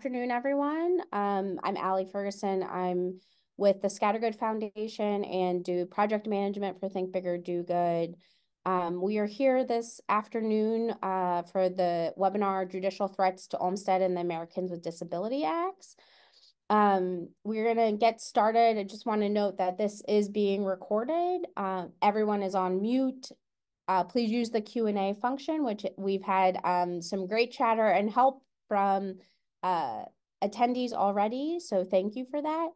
afternoon, everyone. Um, I'm Allie Ferguson. I'm with the Scattergood Foundation and do project management for Think Bigger, Do Good. Um, we are here this afternoon uh, for the webinar Judicial Threats to Olmstead and the Americans with Disability Acts. Um, we're going to get started. I just want to note that this is being recorded. Uh, everyone is on mute. Uh, please use the Q&A function, which we've had um, some great chatter and help from uh, attendees already. So thank you for that.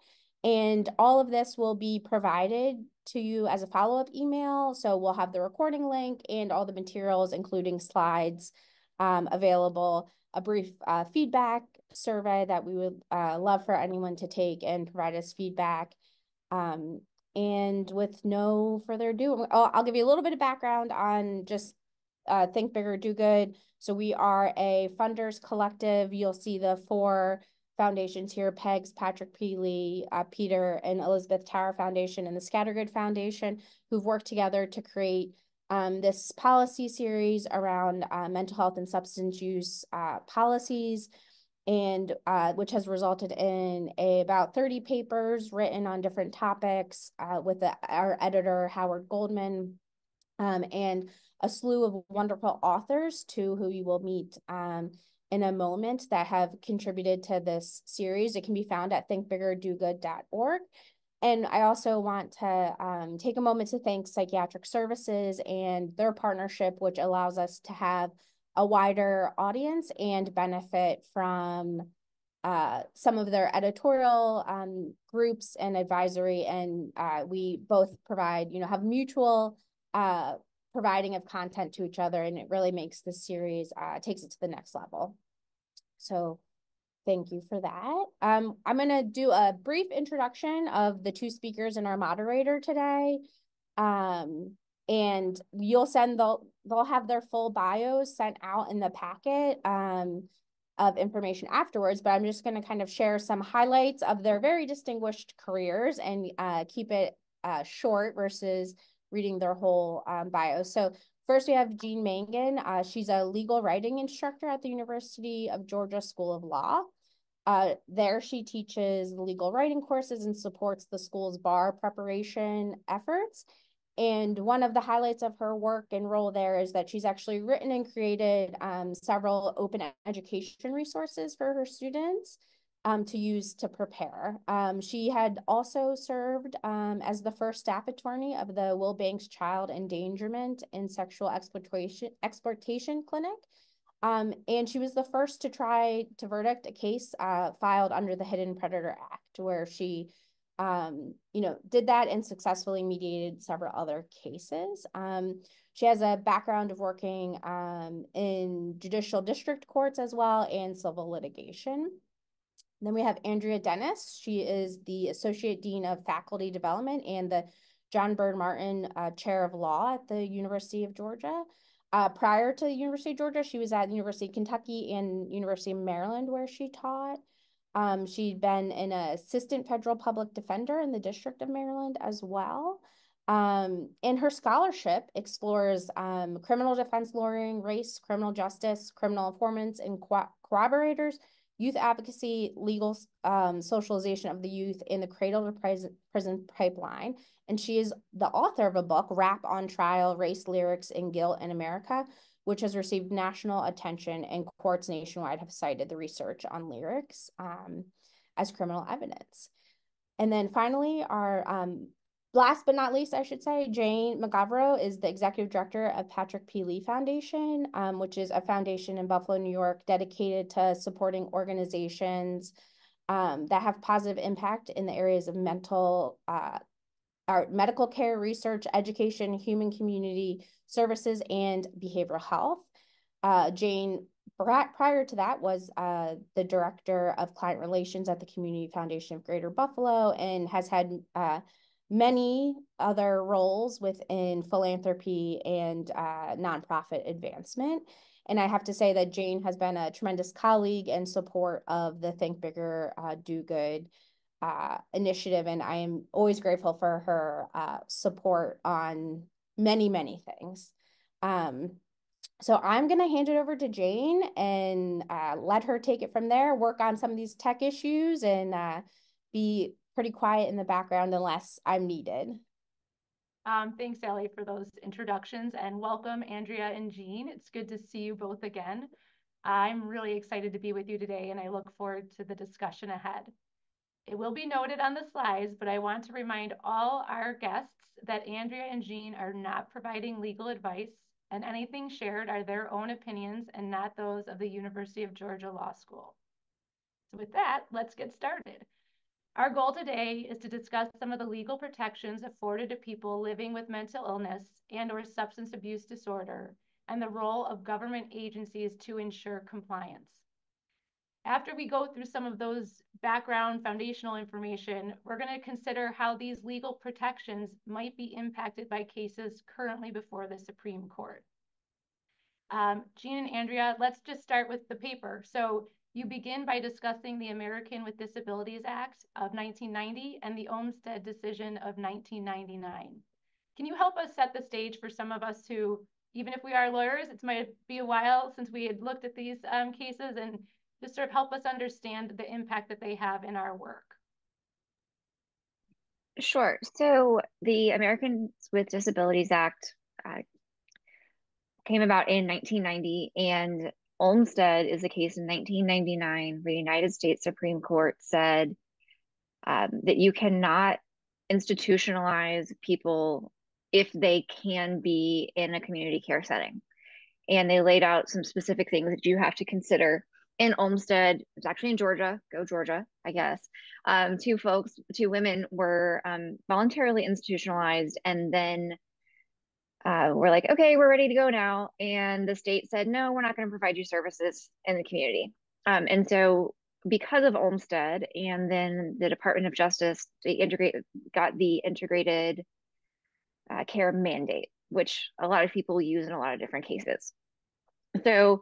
And all of this will be provided to you as a follow-up email. So we'll have the recording link and all the materials, including slides um, available, a brief uh, feedback survey that we would uh, love for anyone to take and provide us feedback. Um, and with no further ado, I'll, I'll give you a little bit of background on just uh, Think Bigger, Do Good. So we are a funders collective. You'll see the four foundations here, PEGS, Patrick P. Lee, uh, Peter and Elizabeth Tower Foundation and the Scattergood Foundation, who've worked together to create um, this policy series around uh, mental health and substance use uh, policies and uh, which has resulted in a, about 30 papers written on different topics uh, with the, our editor, Howard Goldman, um, and a slew of wonderful authors too, who you will meet um, in a moment that have contributed to this series. It can be found at thinkbiggerdogood.org. And I also want to um, take a moment to thank Psychiatric Services and their partnership, which allows us to have a wider audience and benefit from uh, some of their editorial um, groups and advisory. And uh, we both provide, you know, have mutual uh, providing of content to each other. And it really makes the series, uh, takes it to the next level. So thank you for that. Um, I'm going to do a brief introduction of the two speakers and our moderator today. Um, and you'll send they'll they'll have their full bios sent out in the packet um, of information afterwards but i'm just going to kind of share some highlights of their very distinguished careers and uh, keep it uh, short versus reading their whole um, bio. So first we have jean mangan. Uh, she's a legal writing instructor at the university of georgia school of law. Uh, there she teaches legal writing courses and supports the school's bar preparation efforts. And one of the highlights of her work and role there is that she's actually written and created um, several open education resources for her students um, to use to prepare. Um, she had also served um, as the first staff attorney of the Wilbanks Child Endangerment and Sexual Exploitation, Exploitation Clinic. Um, and she was the first to try to verdict a case uh, filed under the Hidden Predator Act, where she um, you know, did that and successfully mediated several other cases. Um, she has a background of working in judicial district courts as well and civil litigation. Then we have Andrea Dennis. She is the Associate Dean of Faculty Development and the John Byrd Martin uh, Chair of Law at the University of Georgia. Uh, prior to the University of Georgia, she was at the University of Kentucky and University of Maryland where she taught. Um, she'd been an assistant federal public defender in the District of Maryland as well. Um, and her scholarship explores um, criminal defense lawyering, race, criminal justice, criminal informants and co corroborators, youth advocacy, legal um, socialization of the youth in the cradle to prison, prison pipeline. And she is the author of a book, Rap on Trial, Race, Lyrics, and Guilt in America, which has received national attention and courts nationwide have cited the research on lyrics um, as criminal evidence. And then finally, our um, last but not least, I should say, Jane Mogavero is the executive director of Patrick P. Lee Foundation, um, which is a foundation in Buffalo, New York, dedicated to supporting organizations um, that have positive impact in the areas of mental uh, our medical care, research, education, human community services, and behavioral health. Uh, Jane, prior to that, was uh, the director of client relations at the Community Foundation of Greater Buffalo and has had uh, many other roles within philanthropy and uh, nonprofit advancement. And I have to say that Jane has been a tremendous colleague and support of the Think Bigger, uh, Do Good uh, initiative, and I am always grateful for her uh, support on many, many things. Um, so I'm going to hand it over to Jane and uh, let her take it from there, work on some of these tech issues, and uh, be pretty quiet in the background unless I'm needed. Um, thanks, Allie, for those introductions, and welcome, Andrea and Jean. It's good to see you both again. I'm really excited to be with you today, and I look forward to the discussion ahead. It will be noted on the slides, but I want to remind all our guests that Andrea and Jean are not providing legal advice and anything shared are their own opinions and not those of the University of Georgia Law School. So with that, let's get started. Our goal today is to discuss some of the legal protections afforded to people living with mental illness and or substance abuse disorder and the role of government agencies to ensure compliance. After we go through some of those background foundational information, we're going to consider how these legal protections might be impacted by cases currently before the Supreme Court. Um, Jean and Andrea, let's just start with the paper. So you begin by discussing the American with Disabilities Act of 1990 and the Olmstead decision of 1999. Can you help us set the stage for some of us who, even if we are lawyers, it might be a while since we had looked at these um, cases and just sort of help us understand the impact that they have in our work. Sure. So the Americans with Disabilities Act uh, came about in 1990, and Olmstead is a case in 1999 where the United States Supreme Court said um, that you cannot institutionalize people if they can be in a community care setting. And they laid out some specific things that you have to consider in Olmstead, it's actually in Georgia, go Georgia, I guess. Um, two folks, two women were um, voluntarily institutionalized and then uh, we're like, okay, we're ready to go now. And the state said, no, we're not going to provide you services in the community. Um, and so because of Olmstead and then the Department of Justice, they integrate got the integrated uh, care mandate, which a lot of people use in a lot of different cases. So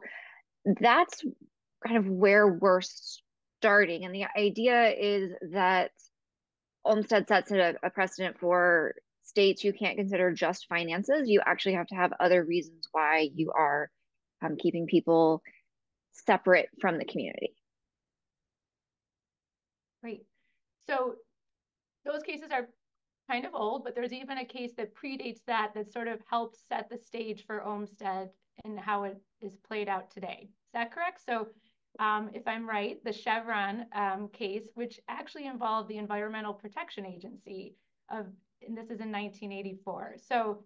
that's kind of where we're starting. And the idea is that Olmstead sets a, a precedent for states you can't consider just finances. You actually have to have other reasons why you are um, keeping people separate from the community. Great. So those cases are kind of old, but there's even a case that predates that that sort of helped set the stage for Olmstead and how it is played out today. Is that correct? So um, if I'm right, the Chevron um, case, which actually involved the Environmental Protection Agency of, and this is in 1984. So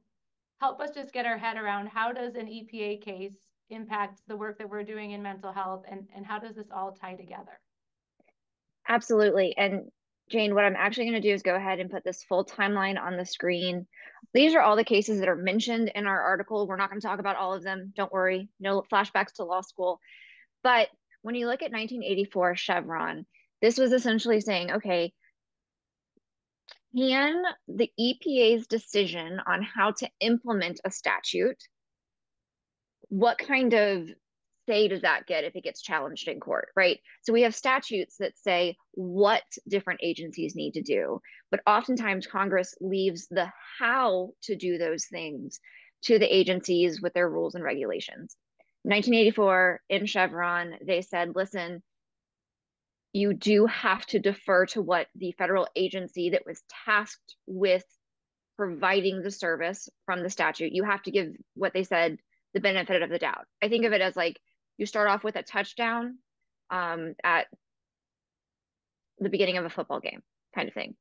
help us just get our head around how does an EPA case impact the work that we're doing in mental health and, and how does this all tie together? Absolutely. And Jane, what I'm actually going to do is go ahead and put this full timeline on the screen. These are all the cases that are mentioned in our article. We're not going to talk about all of them. Don't worry. No flashbacks to law school. But when you look at 1984 Chevron, this was essentially saying, okay, can the EPA's decision on how to implement a statute, what kind of say does that get if it gets challenged in court, right? So we have statutes that say what different agencies need to do, but oftentimes Congress leaves the how to do those things to the agencies with their rules and regulations. 1984 in Chevron, they said, listen, you do have to defer to what the federal agency that was tasked with providing the service from the statute, you have to give what they said the benefit of the doubt. I think of it as like you start off with a touchdown um, at the beginning of a football game, kind of thing.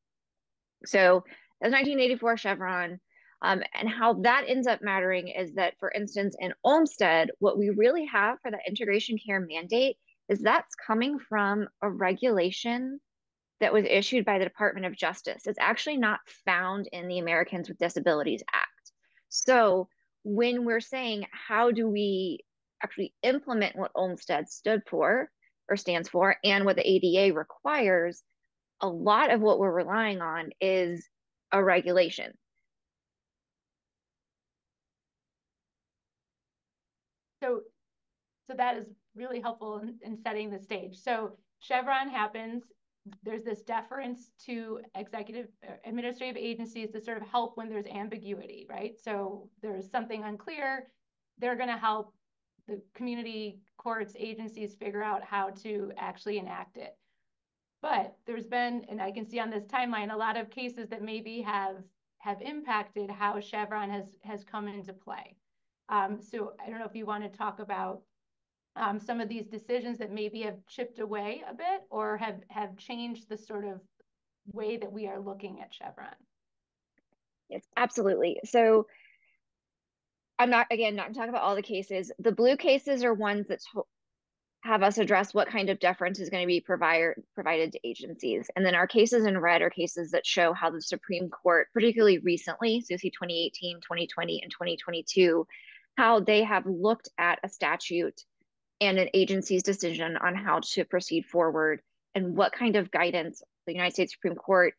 So that's 1984 Chevron. Um, and how that ends up mattering is that, for instance, in Olmstead, what we really have for the integration care mandate is that's coming from a regulation that was issued by the Department of Justice. It's actually not found in the Americans with Disabilities Act. So when we're saying, how do we actually implement what Olmstead stood for or stands for and what the ADA requires, a lot of what we're relying on is a regulation. So, so that is really helpful in, in setting the stage. So Chevron happens, there's this deference to executive uh, administrative agencies to sort of help when there's ambiguity, right? So there's something unclear, they're going to help the community courts, agencies figure out how to actually enact it. But there's been, and I can see on this timeline, a lot of cases that maybe have have impacted how Chevron has has come into play. Um, so I don't know if you want to talk about um, some of these decisions that maybe have chipped away a bit or have have changed the sort of way that we are looking at Chevron. Yes, absolutely. So I'm not again not going to talk about all the cases. The blue cases are ones that have us address what kind of deference is going to be provided provided to agencies. And then our cases in red are cases that show how the Supreme Court, particularly recently, so you see 2018, 2020, and 2022, how they have looked at a statute and an agency's decision on how to proceed forward and what kind of guidance the United States Supreme Court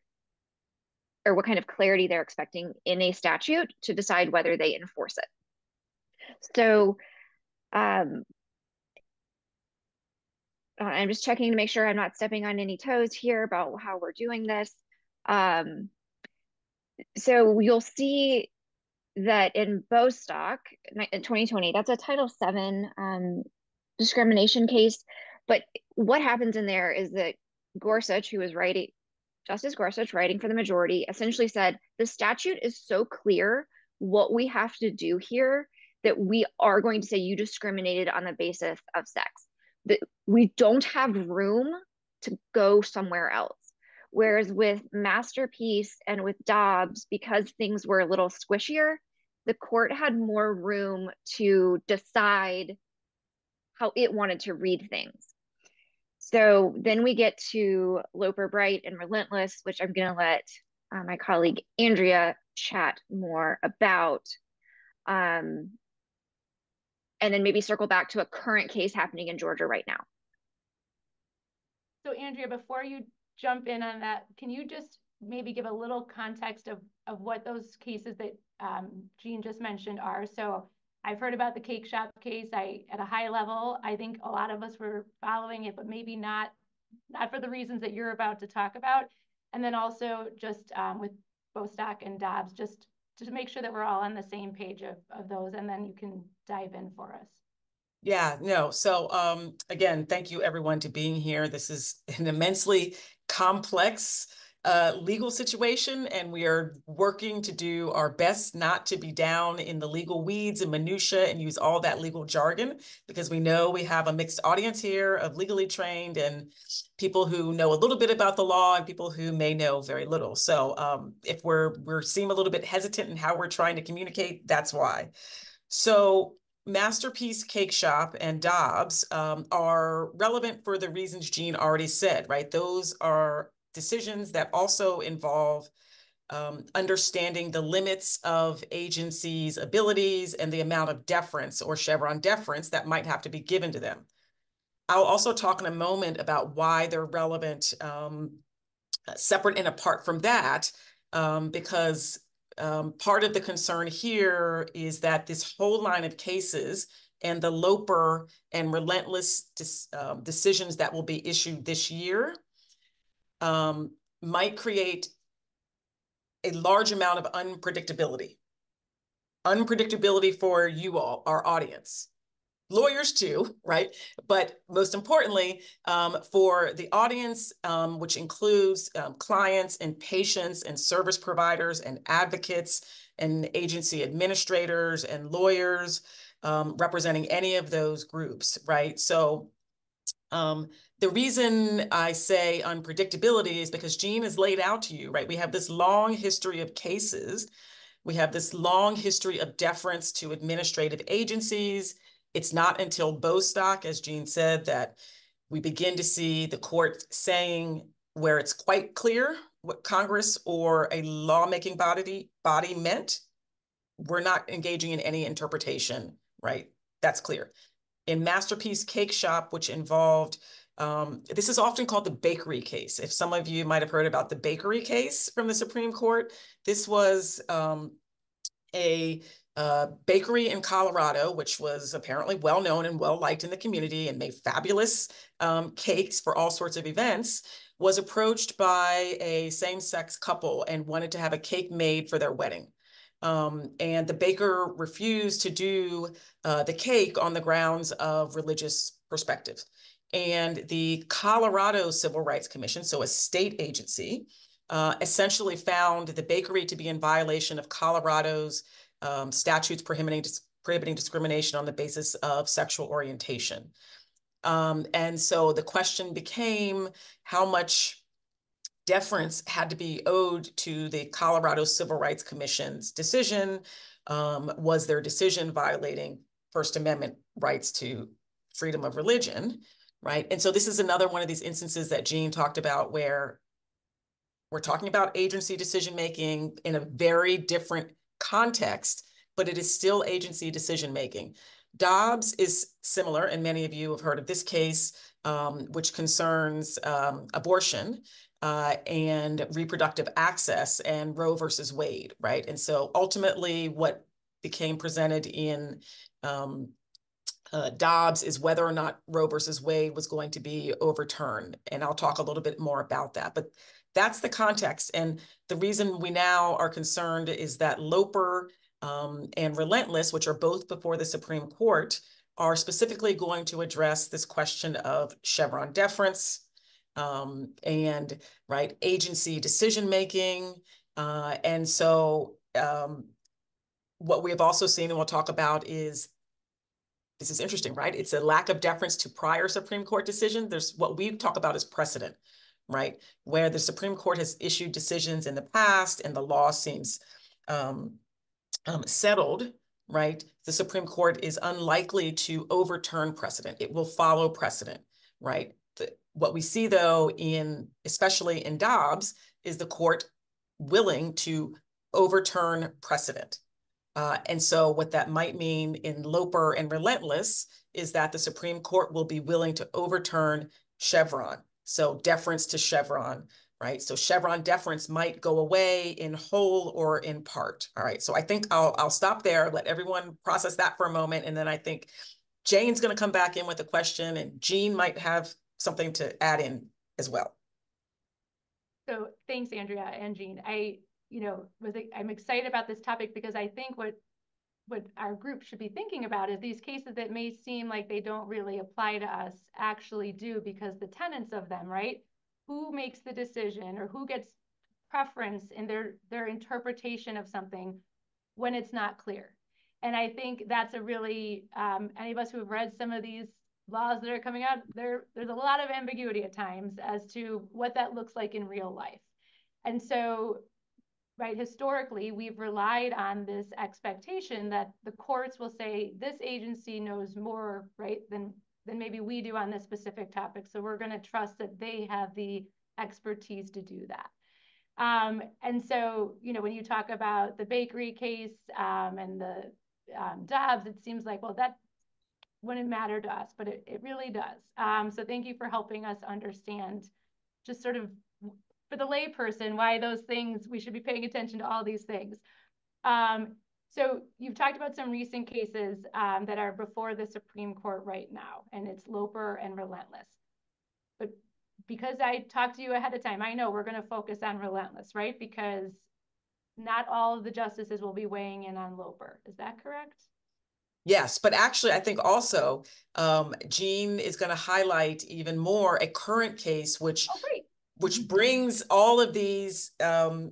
or what kind of clarity they're expecting in a statute to decide whether they enforce it. So um, I'm just checking to make sure I'm not stepping on any toes here about how we're doing this. Um, so you'll see that in Bostock in 2020, that's a Title VII um, discrimination case. But what happens in there is that Gorsuch, who was writing, Justice Gorsuch, writing for the majority, essentially said the statute is so clear what we have to do here that we are going to say you discriminated on the basis of sex. That we don't have room to go somewhere else. Whereas with Masterpiece and with Dobbs, because things were a little squishier, the court had more room to decide how it wanted to read things. So then we get to Loper Bright and Relentless, which I'm going to let uh, my colleague Andrea chat more about. Um, and then maybe circle back to a current case happening in Georgia right now. So Andrea, before you jump in on that, can you just maybe give a little context of, of what those cases that um, Jean just mentioned are? So I've heard about the cake shop case. I at a high level, I think a lot of us were following it, but maybe not not for the reasons that you're about to talk about. And then also just um, with Bostock and Dobbs, just to make sure that we're all on the same page of, of those, and then you can dive in for us. Yeah, no. So um, again, thank you everyone to being here. This is an immensely complex uh, legal situation, and we are working to do our best not to be down in the legal weeds and minutia and use all that legal jargon because we know we have a mixed audience here of legally trained and people who know a little bit about the law and people who may know very little. So um, if we're we're seem a little bit hesitant in how we're trying to communicate, that's why. So Masterpiece Cake Shop and Dobbs um, are relevant for the reasons Jean already said, right? Those are decisions that also involve um, understanding the limits of agencies' abilities and the amount of deference or Chevron deference that might have to be given to them. I'll also talk in a moment about why they're relevant um, separate and apart from that, um, because um, part of the concern here is that this whole line of cases and the Loper and relentless um, decisions that will be issued this year um, might create a large amount of unpredictability. Unpredictability for you all, our audience lawyers too, right? But most importantly, um, for the audience, um, which includes um, clients and patients and service providers and advocates and agency administrators and lawyers um, representing any of those groups, right? So um, the reason I say unpredictability is because Jean has laid out to you, right? We have this long history of cases. We have this long history of deference to administrative agencies it's not until Bostock, as Jean said, that we begin to see the court saying where it's quite clear what Congress or a lawmaking body body meant. We're not engaging in any interpretation, right? That's clear. In Masterpiece Cake Shop, which involved um, this is often called the bakery case. If some of you might have heard about the bakery case from the Supreme Court, this was um, a uh, bakery in Colorado, which was apparently well known and well liked in the community and made fabulous um, cakes for all sorts of events, was approached by a same sex couple and wanted to have a cake made for their wedding. Um, and the baker refused to do uh, the cake on the grounds of religious perspectives. And the Colorado Civil Rights Commission, so a state agency, uh, essentially found the bakery to be in violation of Colorado's um, statutes prohibiting, prohibiting discrimination on the basis of sexual orientation. Um, and so the question became how much deference had to be owed to the Colorado Civil Rights Commission's decision. Um, was their decision violating First Amendment rights to freedom of religion, right? And so this is another one of these instances that Jean talked about where we're talking about agency decision making in a very different context, but it is still agency decision making. Dobbs is similar, and many of you have heard of this case, um, which concerns um, abortion uh, and reproductive access and Roe versus Wade, right? And so ultimately, what became presented in um, uh, Dobbs is whether or not Roe versus Wade was going to be overturned. And I'll talk a little bit more about that. But that's the context. And the reason we now are concerned is that Loper um, and Relentless, which are both before the Supreme Court, are specifically going to address this question of Chevron deference um, and right agency decision making. Uh, and so um, what we have also seen, and we'll talk about, is this is interesting, right? It's a lack of deference to prior Supreme Court decision. There's what we talk about as precedent, right? Where the Supreme Court has issued decisions in the past and the law seems um, um, settled, right? The Supreme Court is unlikely to overturn precedent. It will follow precedent, right? The, what we see though in, especially in Dobbs, is the court willing to overturn precedent. Uh, and so what that might mean in Loper and Relentless is that the Supreme Court will be willing to overturn Chevron. So deference to Chevron, right? So Chevron deference might go away in whole or in part. All right. So I think I'll I'll stop there, let everyone process that for a moment. And then I think Jane's going to come back in with a question and Jean might have something to add in as well. So thanks, Andrea and Jean. I, you know, was I'm excited about this topic because I think what what our group should be thinking about is these cases that may seem like they don't really apply to us actually do because the tenants of them, right? who makes the decision or who gets preference in their their interpretation of something when it's not clear and i think that's a really um, any of us who have read some of these laws that are coming out there there's a lot of ambiguity at times as to what that looks like in real life and so right historically we've relied on this expectation that the courts will say this agency knows more right than than maybe we do on this specific topic. So we're going to trust that they have the expertise to do that. Um, and so, you know, when you talk about the bakery case um, and the um, Dobbs, it seems like, well, that wouldn't matter to us, but it, it really does. Um, so thank you for helping us understand just sort of for the layperson why those things, we should be paying attention to all these things. Um, so you've talked about some recent cases um, that are before the Supreme Court right now, and it's Loper and Relentless. But because I talked to you ahead of time, I know we're going to focus on Relentless, right? Because not all of the justices will be weighing in on Loper. Is that correct? Yes, but actually, I think also um, Jean is going to highlight even more a current case, which oh, which mm-hmm. brings all of these um,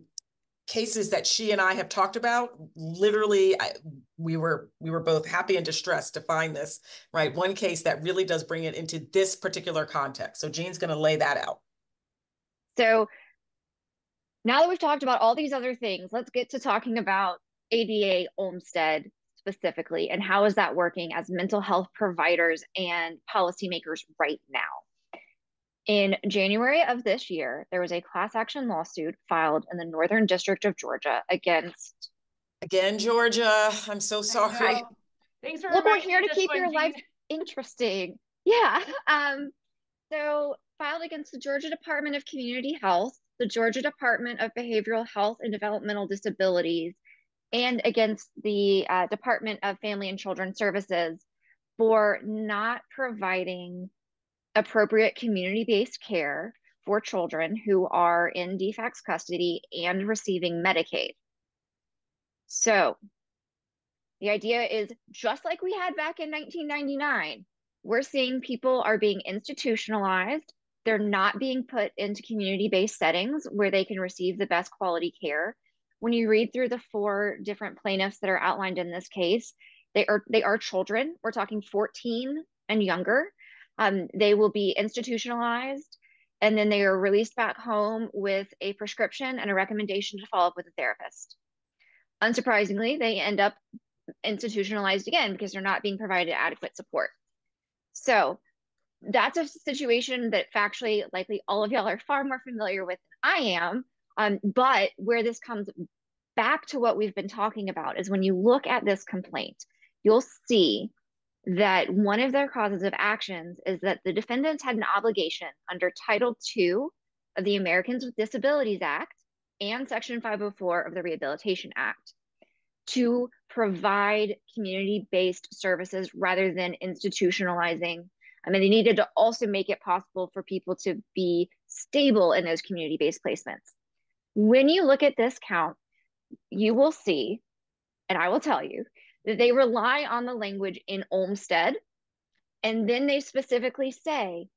cases that she and I have talked about, literally, I, we were we were both happy and distressed to find this right. One case that really does bring it into this particular context. So Jean's going to lay that out. So now that we've talked about all these other things, let's get to talking about ADA Olmstead specifically and how is that working as mental health providers and policymakers right now. In January of this year, there was a class action lawsuit filed in the Northern District of Georgia against. Again, Georgia, I'm so sorry. Thanks for Look, we're here to keep your life interesting. Yeah. Um, so, filed against the Georgia Department of Community Health, the Georgia Department of Behavioral Health and Developmental Disabilities, and against the uh, Department of Family and Children Services for not providing appropriate community-based care for children who are in DFACS custody and receiving Medicaid. So the idea is just like we had back in 1999, we're seeing people are being institutionalized. They're not being put into community based settings where they can receive the best quality care. When you read through the four different plaintiffs that are outlined in this case, they are they are children. We're talking 14 and younger. Um, they will be institutionalized and then they are released back home with a prescription and a recommendation to follow up with a therapist. Unsurprisingly, they end up institutionalized again because they're not being provided adequate support. So that's a situation that factually likely all of y'all are far more familiar with than I am. Um, but where this comes back to what we've been talking about is when you look at this complaint, you'll see that one of their causes of actions is that the defendants had an obligation under Title II of the Americans with Disabilities Act and Section 504 of the Rehabilitation Act to provide community based services rather than institutionalizing. I mean, they needed to also make it possible for people to be stable in those community based placements. When you look at this count, you will see, and I will tell you, they rely on the language in Olmstead. And then they specifically say,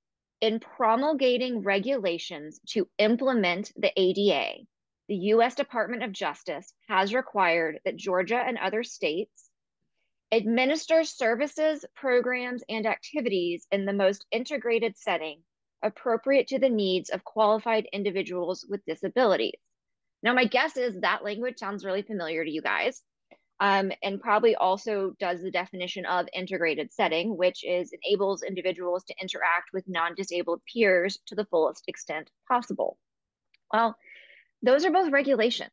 in promulgating regulations to implement the ADA, the US Department of Justice has required that Georgia and other states administer services, programs, and activities in the most integrated setting appropriate to the needs of qualified individuals with disabilities. Now, my guess is that language sounds really familiar to you guys. Um, and probably also does the definition of integrated setting, which is enables individuals to interact with non-disabled peers to the fullest extent possible. Well, those are both regulations.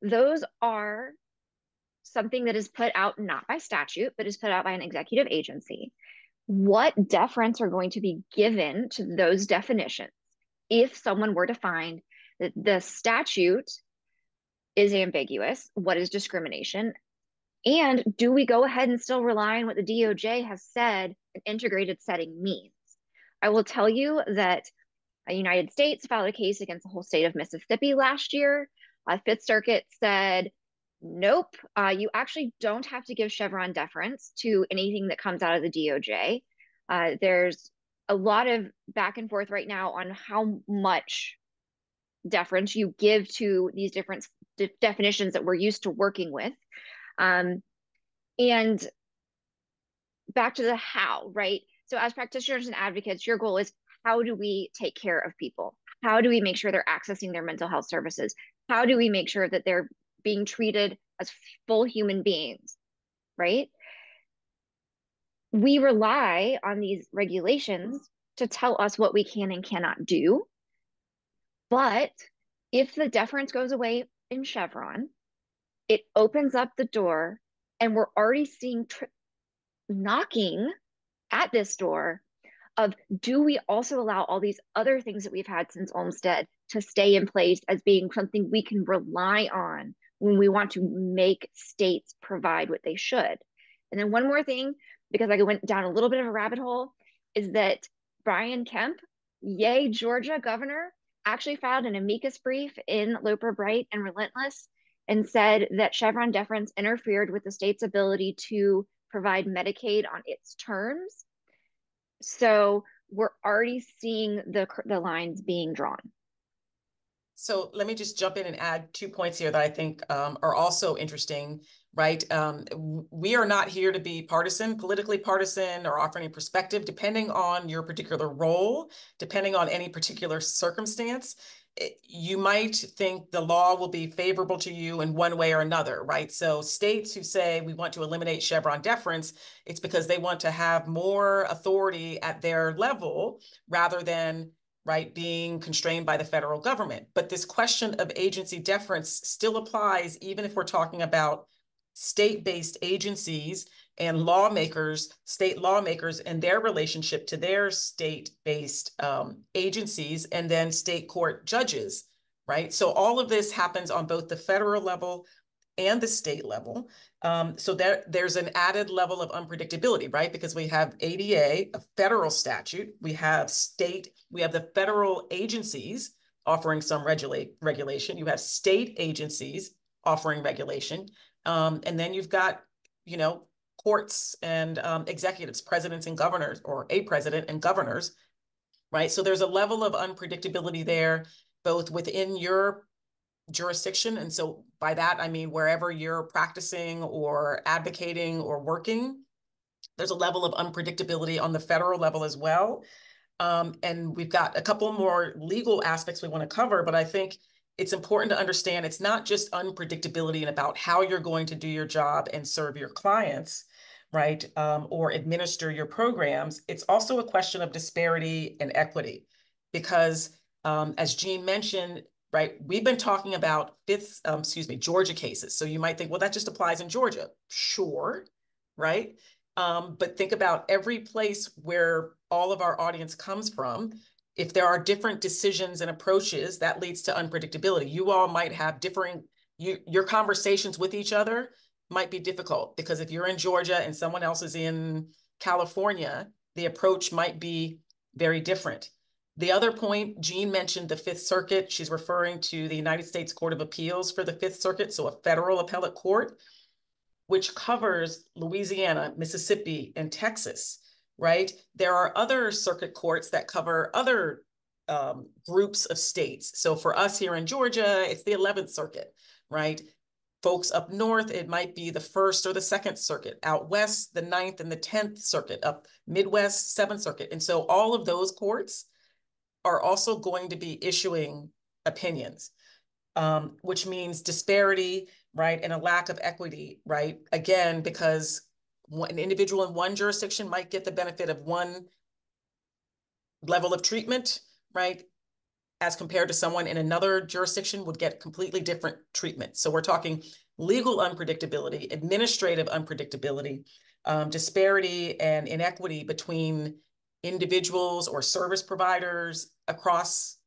Those are something that is put out not by statute, but is put out by an executive agency. What deference are going to be given to those definitions if someone were to find that the statute is ambiguous? What is discrimination? And do we go ahead and still rely on what the DOJ has said an integrated setting means? I will tell you that the United States filed a case against the whole state of Mississippi last year. Uh, Fifth Circuit said, nope, uh, you actually don't have to give Chevron deference to anything that comes out of the DOJ. Uh, there's a lot of back and forth right now on how much deference you give to these different de definitions that we're used to working with. Um, and back to the how, right? So, as practitioners and advocates, your goal is how do we take care of people? How do we make sure they're accessing their mental health services? How do we make sure that they're being treated as full human beings, right? We rely on these regulations to tell us what we can and cannot do. But if the deference goes away in Chevron, it opens up the door, and we're already seeing knocking at this door of do we also allow all these other things that we've had since Olmstead to stay in place as being something we can rely on when we want to make states provide what they should? And then one more thing, because I went down a little bit of a rabbit hole, is that Brian Kemp, yay, Georgia governor, actually filed an amicus brief in Loper Bright and Relentless and said that Chevron deference interfered with the state's ability to provide Medicaid on its terms so we're already seeing the, the lines being drawn. So let me just jump in and add two points here that I think um, are also interesting, right? Um, we are not here to be partisan, politically partisan, or offer any perspective, depending on your particular role, depending on any particular circumstance you might think the law will be favorable to you in one way or another, right? So states who say we want to eliminate Chevron deference, it's because they want to have more authority at their level rather than right being constrained by the federal government. But this question of agency deference still applies even if we're talking about state-based agencies and lawmakers, state lawmakers, and their relationship to their state-based um, agencies and then state court judges, right? So all of this happens on both the federal level and the state level. Um, so there, there's an added level of unpredictability, right? Because we have ADA, a federal statute, we have state, we have the federal agencies offering some regulate regulation, you have state agencies offering regulation. Um, and then you've got, you know, courts and um, executives, presidents and governors, or a president and governors, right? So there's a level of unpredictability there, both within your jurisdiction. And so by that, I mean wherever you're practicing or advocating or working, there's a level of unpredictability on the federal level as well. Um, and we've got a couple more legal aspects we want to cover, but I think it's important to understand it's not just unpredictability and about how you're going to do your job and serve your clients, right? Um, or administer your programs. It's also a question of disparity and equity because um, as Jean mentioned, right, we've been talking about fifth, um, excuse me, Georgia cases. So you might think, well, that just applies in Georgia. Sure, right? Um, but think about every place where all of our audience comes from. If there are different decisions and approaches, that leads to unpredictability. You all might have differing, you, your conversations with each other might be difficult because if you're in Georgia and someone else is in California, the approach might be very different. The other point, Jean mentioned the Fifth Circuit. She's referring to the United States Court of Appeals for the Fifth Circuit, so a federal appellate court, which covers Louisiana, Mississippi, and Texas, right? There are other circuit courts that cover other um, groups of states. So for us here in Georgia, it's the 11th Circuit, right? Folks up north, it might be the first or the second circuit. Out west, the ninth and the 10th circuit. Up Midwest, seventh circuit. And so all of those courts are also going to be issuing opinions, um, which means disparity, right, and a lack of equity, right? Again, because an individual in one jurisdiction might get the benefit of one level of treatment, right? as compared to someone in another jurisdiction would get completely different treatment. So we're talking legal unpredictability, administrative unpredictability, um, disparity and inequity between individuals or service providers across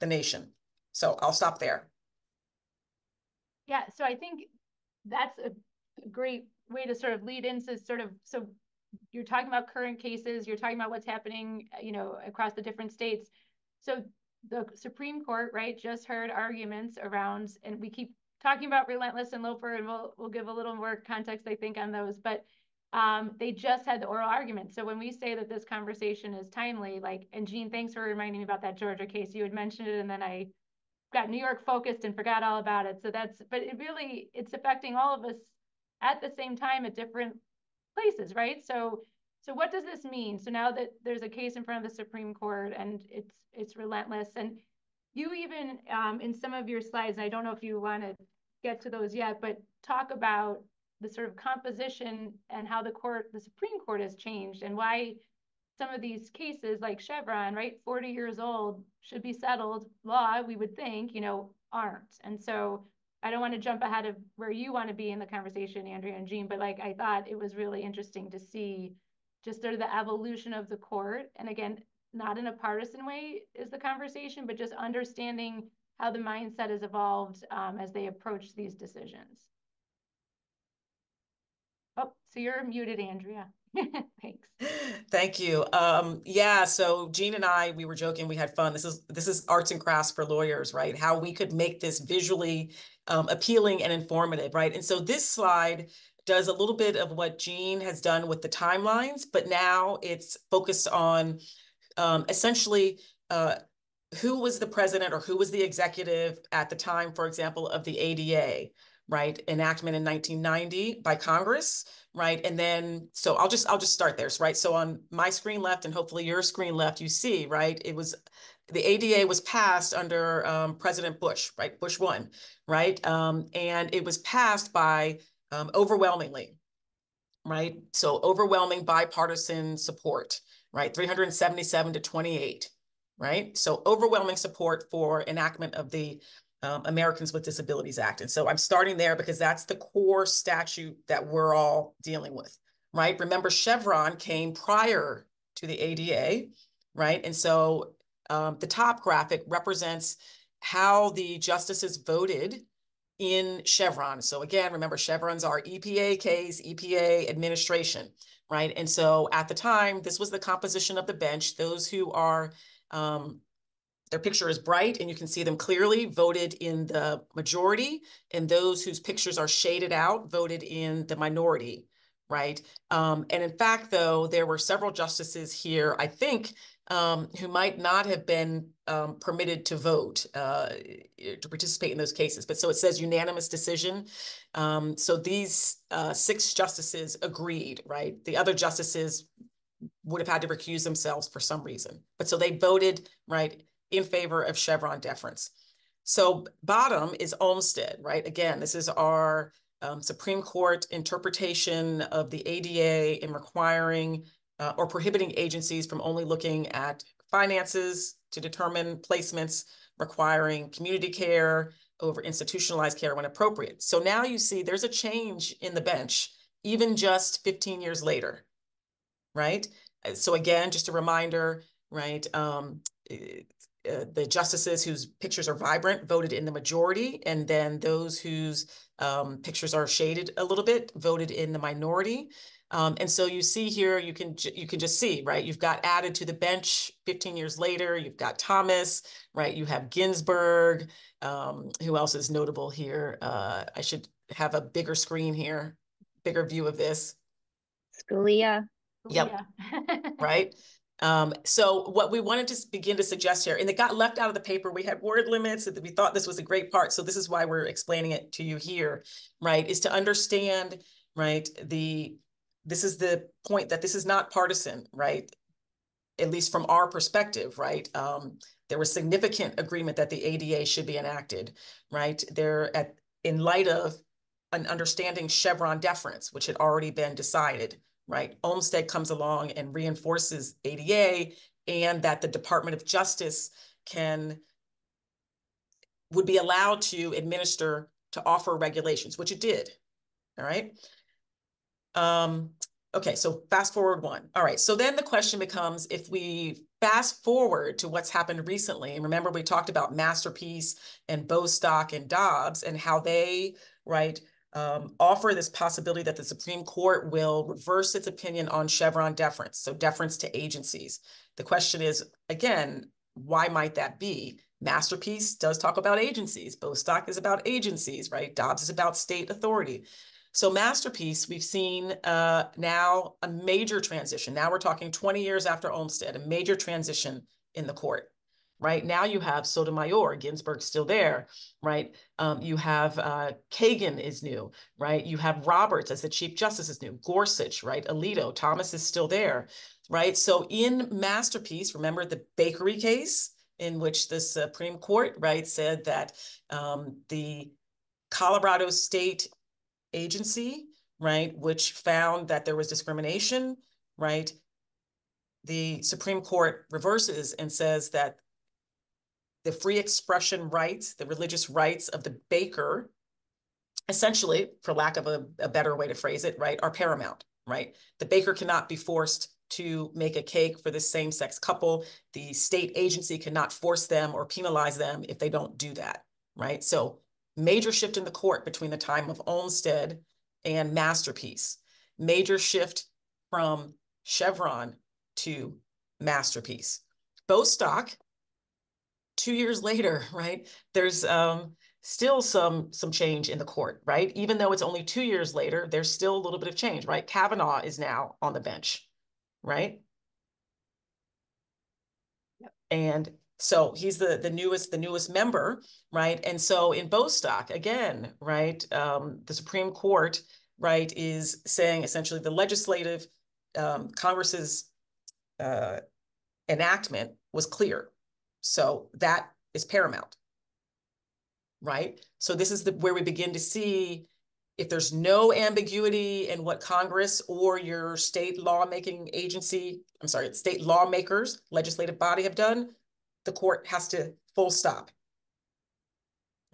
the nation. So I'll stop there. Yeah, so I think that's a great way to sort of lead into sort of so you're talking about current cases, you're talking about what's happening, you know, across the different states. So the Supreme Court, right, just heard arguments around, and we keep talking about relentless and Loper, and we'll we'll give a little more context, I think, on those. But um, they just had the oral argument. So when we say that this conversation is timely, like, and Jean, thanks for reminding me about that Georgia case. You had mentioned it, and then I got New York focused and forgot all about it. So that's, but it really, it's affecting all of us at the same time at different places, right? So so what does this mean? So now that there's a case in front of the Supreme Court and it's it's relentless, and you even um, in some of your slides, I don't know if you want to get to those yet, but talk about the sort of composition and how the court, the Supreme Court has changed and why some of these cases like Chevron, right, 40 years old, should be settled law, we would think, you know, aren't. And so I don't want to jump ahead of where you want to be in the conversation, Andrea and Jean, but like I thought it was really interesting to see just sort of the evolution of the court. And again, not in a partisan way is the conversation, but just understanding how the mindset has evolved um, as they approach these decisions. Oh, so you're muted, Andrea. Thanks. Thank you. Um, yeah, so Jean and I, we were joking, we had fun. This is this is arts and crafts for lawyers, right? How we could make this visually um, appealing and informative, right? And so this slide does a little bit of what Jean has done with the timelines, but now it's focused on um, essentially uh, who was the president or who was the executive at the time, for example, of the ADA, right? Enactment in 1990 by Congress, right? And then, so I'll just, I'll just start there, right? So on my screen left and hopefully your screen left, you see, right? It was, the ADA was passed under um, President Bush, right? Bush one, right? Um, and it was passed by um, overwhelmingly, right? So overwhelming bipartisan support, right? 377 to 28, right? So overwhelming support for enactment of the um, Americans with Disabilities Act. And so I'm starting there because that's the core statute that we're all dealing with, right? Remember, Chevron came prior to the ADA, right? And so um, the top graphic represents how the justices voted in Chevron. So again, remember Chevron's our EPA case, EPA administration, right? And so at the time, this was the composition of the bench. Those who are um, their picture is bright and you can see them clearly voted in the majority, and those whose pictures are shaded out voted in the minority, right? Um, and in fact, though, there were several justices here, I think, um, who might not have been um, permitted to vote uh, to participate in those cases. But so it says unanimous decision. Um, so these uh, six justices agreed, right? The other justices would have had to recuse themselves for some reason. But so they voted, right, in favor of Chevron deference. So bottom is Olmstead, right? Again, this is our um, Supreme Court interpretation of the ADA in requiring uh, or prohibiting agencies from only looking at finances to determine placements, requiring community care over institutionalized care when appropriate. So now you see there's a change in the bench, even just 15 years later, right? So again, just a reminder, right? Um, uh, the justices whose pictures are vibrant voted in the majority, and then those whose um, pictures are shaded a little bit voted in the minority. Um, and so you see here, you can you can just see, right? You've got added to the bench 15 years later. You've got Thomas, right? You have Ginsburg. Um, who else is notable here? Uh, I should have a bigger screen here, bigger view of this. Scalia. Yep. right. Um, so what we wanted to begin to suggest here, and it got left out of the paper, we had word limits, we thought this was a great part. So this is why we're explaining it to you here, right? Is to understand, right, the this is the point that this is not partisan, right? At least from our perspective, right? Um, there was significant agreement that the ADA should be enacted, right? There at in light of an understanding Chevron deference, which had already been decided, right? Olmstead comes along and reinforces ADA and that the Department of Justice can would be allowed to administer to offer regulations, which it did. All right. Um, okay, so fast forward one. All right, so then the question becomes if we fast forward to what's happened recently, and remember we talked about Masterpiece and Bostock and Dobbs and how they, right, um, offer this possibility that the Supreme Court will reverse its opinion on Chevron deference, so deference to agencies. The question is, again, why might that be? Masterpiece does talk about agencies. Bostock is about agencies, right? Dobbs is about state authority. So Masterpiece, we've seen uh, now a major transition. Now we're talking 20 years after Olmstead, a major transition in the court right? Now you have Sotomayor, Ginsburg's still there, right? Um, you have uh, Kagan is new, right? You have Roberts as the Chief Justice is new, Gorsuch, right? Alito, Thomas is still there, right? So in Masterpiece, remember the bakery case in which the Supreme Court, right, said that um, the Colorado State Agency, right, which found that there was discrimination, right? The Supreme Court reverses and says that the free expression rights, the religious rights of the baker, essentially, for lack of a, a better way to phrase it, right, are paramount, right? The baker cannot be forced to make a cake for the same sex couple. The state agency cannot force them or penalize them if they don't do that, right? So major shift in the court between the time of Olmstead and Masterpiece. Major shift from Chevron to Masterpiece. Bostock two years later, right? There's um, still some some change in the court, right? Even though it's only two years later, there's still a little bit of change, right? Kavanaugh is now on the bench, right? Yep. And so he's the the newest the newest member, right? And so in Bostock again, right? Um, the Supreme Court, right, is saying essentially the legislative um, Congress's uh, enactment was clear, so that is paramount, right? So this is the where we begin to see if there's no ambiguity in what Congress or your state lawmaking agency, I'm sorry, state lawmakers, legislative body have done, the court has to full stop.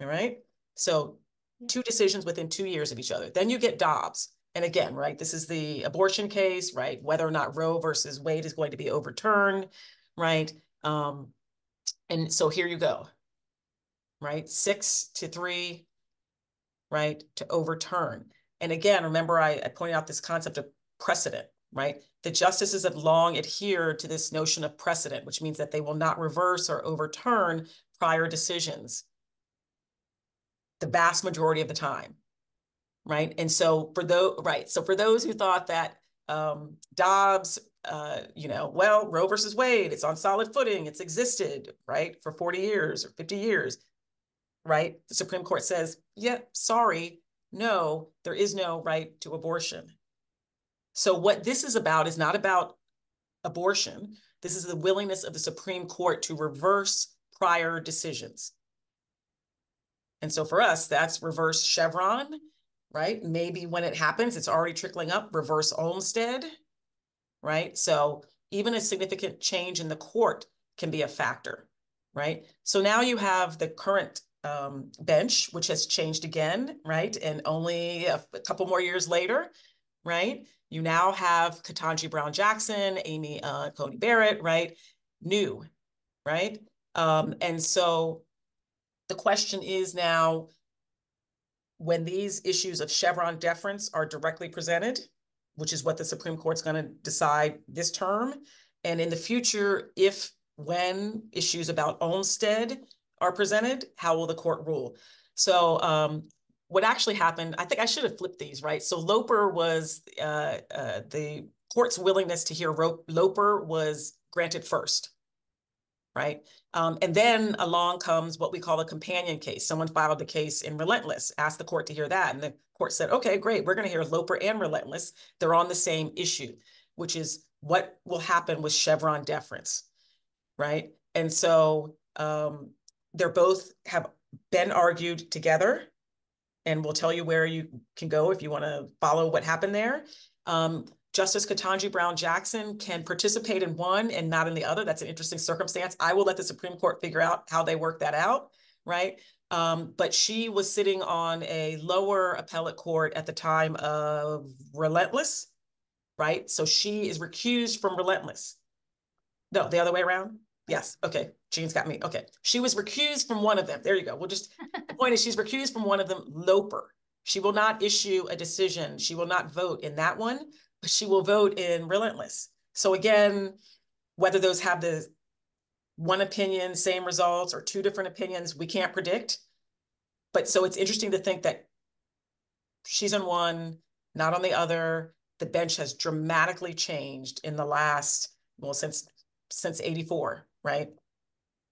All right. So two decisions within two years of each other. Then you get Dobbs. And again, right, this is the abortion case, right? Whether or not Roe versus Wade is going to be overturned, right? Um, and so here you go, right? Six to three, right, to overturn. And again, remember I, I pointed out this concept of precedent, right? the justices have long adhered to this notion of precedent, which means that they will not reverse or overturn prior decisions the vast majority of the time, right? And so for those, right, so for those who thought that um, Dobbs, uh, you know, well, Roe versus Wade, it's on solid footing, it's existed, right, for 40 years or 50 years, right? The Supreme Court says, yeah, sorry, no, there is no right to abortion. So what this is about is not about abortion. This is the willingness of the Supreme Court to reverse prior decisions. And so for us, that's reverse Chevron, right? Maybe when it happens, it's already trickling up, reverse Olmstead, right? So even a significant change in the court can be a factor, right? So now you have the current um, bench, which has changed again, right? And only a, a, couple more years later, right? You now have Ketanji Brown Jackson, Amy uh, Coney Barrett, right? New, right? Um, and so the question is now, when these issues of Chevron deference are directly presented, which is what the Supreme Court's going to decide this term, and in the future, if when issues about Olmstead are presented, how will the court rule? So um, what actually happened, I think I should have flipped these, right? So Loper was, uh, uh, the court's willingness to hear Loper was granted first, right? Um, and then along comes what we call a companion case. Someone filed the case in Relentless, asked the court to hear that. And the court said, okay, great, we're gonna hear Loper and Relentless. They're on the same issue, which is what will happen with Chevron deference, right? And so um, they're both have been argued together and we'll tell you where you can go if you want to follow what happened there. Um, Justice Ketanji Brown Jackson can participate in one and not in the other. That's an interesting circumstance. I will let the Supreme Court figure out how they work that out, right? Um, but she was sitting on a lower appellate court at the time of Relentless, right? So she is recused from Relentless. No, the other way around. Yes. Okay. Jean's got me. Okay. She was recused from one of them. There you go. We'll just, the point is she's recused from one of them, Loper. She will not issue a decision. She will not vote in that one, she will vote in Relentless. So again, whether those have the one opinion, same results, or two different opinions, we can't predict. But so it's interesting to think that she's on one, not on the other. The bench has dramatically changed in the last, well, since since 84 right?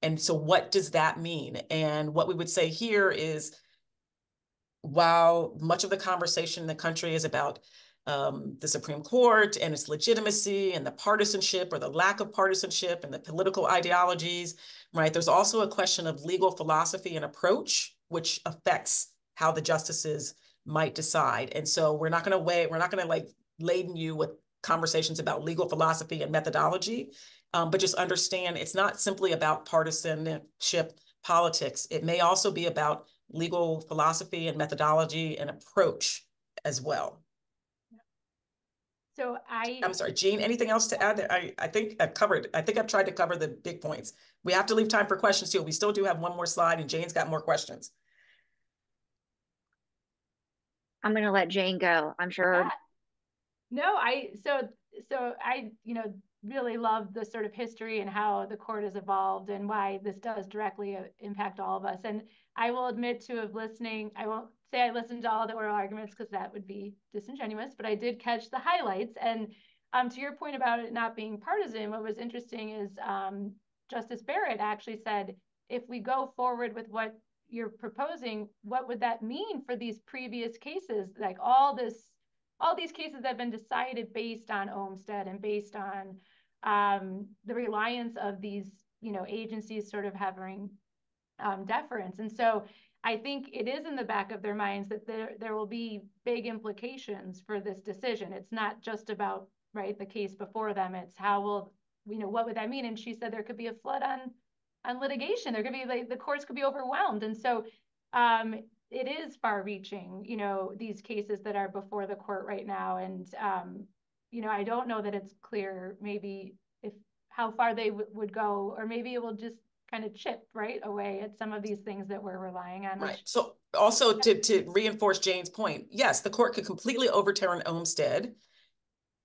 And so what does that mean? And what we would say here is, while much of the conversation in the country is about um, the Supreme Court and its legitimacy and the partisanship or the lack of partisanship and the political ideologies, right? There's also a question of legal philosophy and approach, which affects how the justices might decide. And so we're not going to wait, we're not going to like laden you with conversations about legal philosophy and methodology um, but just understand it's not simply about partisanship politics. It may also be about legal philosophy and methodology and approach as well. So I, I'm sorry, Jean, anything else to add? I, I think I've covered, I think I've tried to cover the big points. We have to leave time for questions too. We still do have one more slide and Jane's got more questions. I'm going to let Jane go. I'm sure. Yeah. No, I, so, so I, you know, really love the sort of history and how the court has evolved and why this does directly uh, impact all of us. And I will admit to have listening, I won't say I listened to all the oral arguments because that would be disingenuous, but I did catch the highlights. And um, to your point about it not being partisan, what was interesting is um, Justice Barrett actually said, if we go forward with what you're proposing, what would that mean for these previous cases? Like all this, all these cases that have been decided based on Olmstead and based on um, the reliance of these, you know, agencies sort of having um, deference. And so I think it is in the back of their minds that there, there will be big implications for this decision. It's not just about, right, the case before them. It's how will, you know, what would that mean? And she said there could be a flood on, on litigation. There could be like the courts could be overwhelmed. And so um, it is far reaching, you know, these cases that are before the court right now. And um, you know, I don't know that it's clear maybe if how far they would go, or maybe it will just kind of chip right away at some of these things that we're relying on. Right. Which... So also to, to reinforce Jane's point, yes, the court could completely overturn Olmstead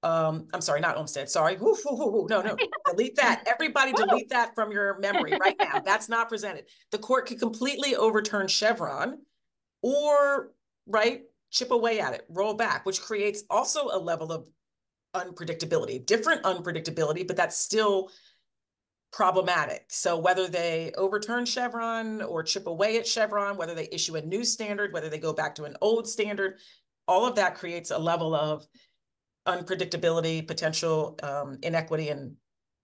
um, I'm sorry, not Olmstead, sorry. Woo, woo, woo, woo. No, no, delete that. Everybody delete that from your memory right now. That's not presented. The court could completely overturn Chevron or, right, chip away at it, roll back, which creates also a level of unpredictability, different unpredictability, but that's still problematic. So whether they overturn Chevron or chip away at Chevron, whether they issue a new standard, whether they go back to an old standard, all of that creates a level of unpredictability, potential um, inequity and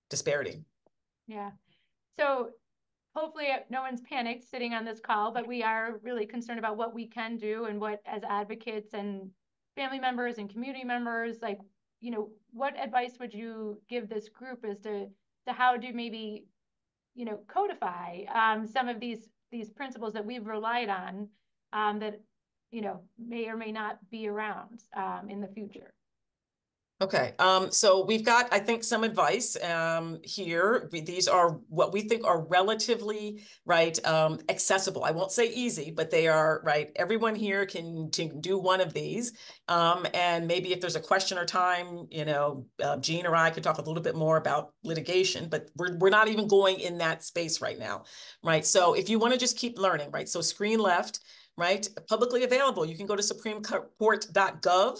disparity. Yeah. So hopefully no one's panicked sitting on this call, but we are really concerned about what we can do and what as advocates and family members and community members, like, you know, what advice would you give this group as to to how to maybe, you know, codify um, some of these these principles that we've relied on um, that, you know, may or may not be around um, in the future. Okay, um, so we've got, I think, some advice um, here. These are what we think are relatively right um, accessible. I won't say easy, but they are right. Everyone here can, do one of these. Um, and maybe if there's a question or time, you know, uh, Jean or I could talk a little bit more about litigation, but we're we're not even going in that space right now, right? So if you want to just keep learning, right? So screen left, right? Publicly available. You can go to supremecourt.gov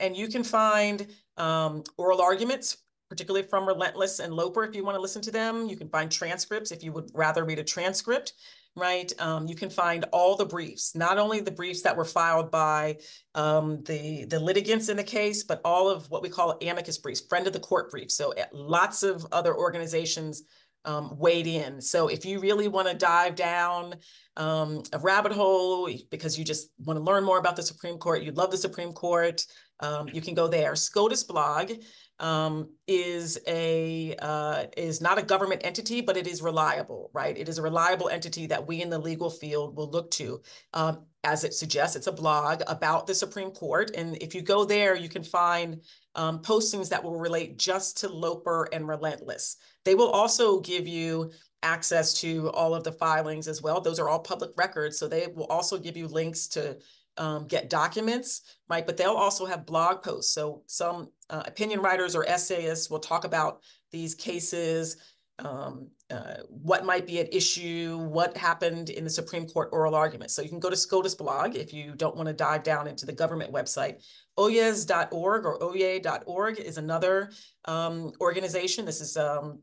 and you can find um, oral arguments, particularly from Relentless and Loper, if you want to listen to them. You can find transcripts if you would rather read a transcript, right? Um, you can find all the briefs, not only the briefs that were filed by um, the, the litigants in the case, but all of what we call amicus briefs, friend of the court briefs. So eh, lots of other organizations um, weighed in. So if you really want to dive down um, a rabbit hole because you just want to learn more about the Supreme Court, you love the Supreme Court, um, you can go there. SCOTUS blog um, is a uh, is not a government entity, but it is reliable, right? It is a reliable entity that we in the legal field will look to. Um, as it suggests, it's a blog about the Supreme Court. And if you go there, you can find um, postings that will relate just to Loper and Relentless. They will also give you access to all of the filings as well. Those are all public records. So they will also give you links to um, get documents, right? But they'll also have blog posts. So some uh, opinion writers or essayists will talk about these cases, um, uh, what might be at issue, what happened in the Supreme Court oral argument. So you can go to SCOTUS blog if you don't want to dive down into the government website. Oyez.org or oye.org is another um, organization. This is um,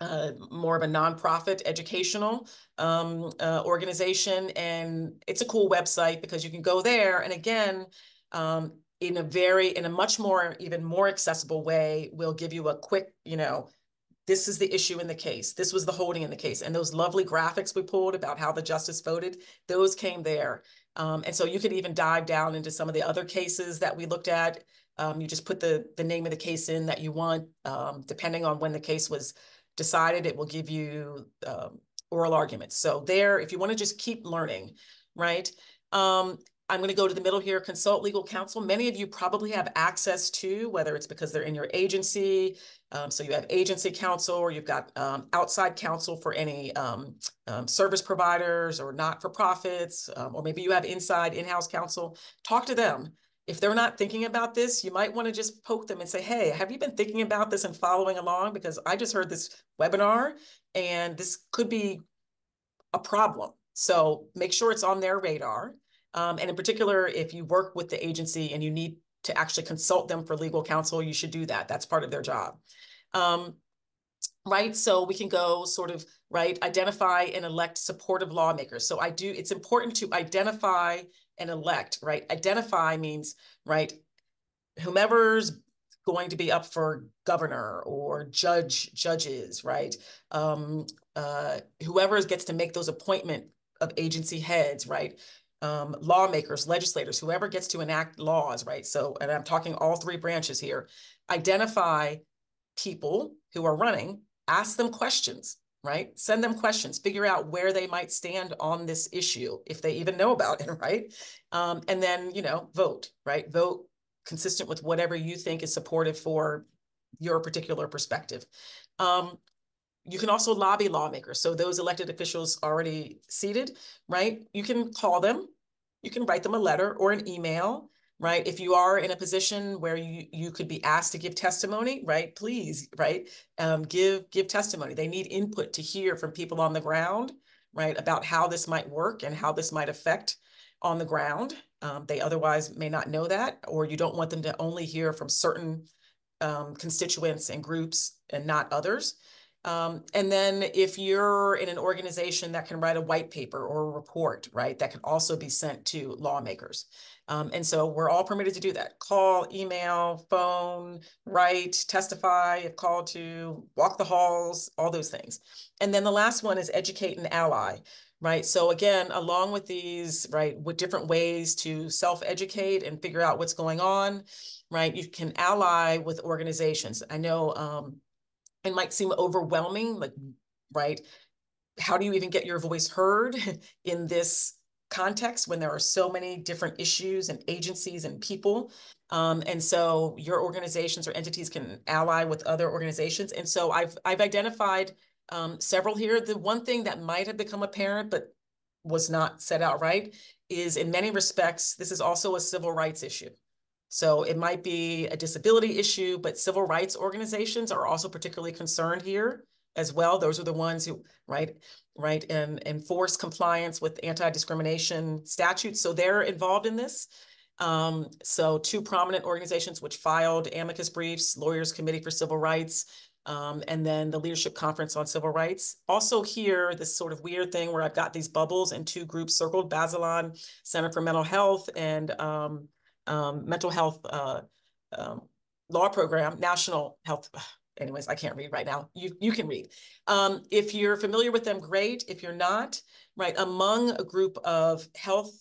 uh, more of a nonprofit educational um, uh, organization. And it's a cool website because you can go there. And again, um, in a very, in a much more, even more accessible way, we'll give you a quick, you know, this is the issue in the case. This was the holding in the case. And those lovely graphics we pulled about how the justice voted, those came there. Um, and so you could even dive down into some of the other cases that we looked at. Um, you just put the, the name of the case in that you want, um, depending on when the case was decided, it will give you um, oral arguments. So there, if you want to just keep learning, right? Um, I'm going to go to the middle here, consult legal counsel. Many of you probably have access to, whether it's because they're in your agency, um, so you have agency counsel or you've got um, outside counsel for any um, um service providers or not-for-profits, um, or maybe you have inside in-house counsel. Talk to them if they're not thinking about this, you might want to just poke them and say, hey, have you been thinking about this and following along? Because I just heard this webinar and this could be a problem. So make sure it's on their radar. Um, and in particular, if you work with the agency and you need to actually consult them for legal counsel, you should do that. That's part of their job. Um, right? So we can go sort of, right, identify and elect supportive lawmakers. So I do, it's important to identify and elect, right? Identify means, right, whomever's going to be up for governor or judge judges, right? Um, uh, whoever gets to make those appointment of agency heads, right? Um, lawmakers, legislators, whoever gets to enact laws, right? So, and I'm talking all three branches here. Identify people who are running, ask them questions, right? Send them questions, figure out where they might stand on this issue, if they even know about it, right? Um, and then, you know, vote, right? Vote consistent with whatever you think is supportive for your particular perspective. Um, you can also lobby lawmakers. So those elected officials already seated, right? You can call them, you can write them a letter or an email, right? If you are in a position where you you could be asked to give testimony, right? Please, right? Um, give give testimony. They need input to hear from people on the ground, right, about how this might work and how this might affect on the ground. Um, they otherwise may not know that, or you don't want them to only hear from certain um, constituents and groups and not others. Um, and then if you're in an organization that can write a white paper or a report, right, that can also be sent to lawmakers. Um, and so we're all permitted to do that. Call, email, phone, write, testify, if called to, walk the halls, all those things. And then the last one is educate and ally right? So again, along with these, right, with different ways to self-educate and figure out what's going on, right? You can ally with organizations. I know um, it might seem overwhelming, like, right? How do you even get your voice heard in this context when there are so many different issues and agencies and people? Um, and so your organizations or entities can ally with other organizations. And so I've I've identified um, several here. The one thing that might have become apparent, but was not set out right, is in many respects, this is also a civil rights issue. So it might be a disability issue, but civil rights organizations are also particularly concerned here as well. Those are the ones who, right, right, and enforce compliance with anti-discrimination statutes. So they're involved in this. Um, so two prominent organizations which filed amicus briefs, Lawyers Committee for Civil Rights, um, and then the Leadership Conference on Civil Rights. Also here, this sort of weird thing where I've got these bubbles and two groups circled, Bazelon Center for Mental Health and um, um, Mental Health uh, um, Law Program, National Health, anyways, I can't read right now. You, you can read. Um, if you're familiar with them, great. If you're not, right, among a group of health